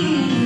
Mm-hmm.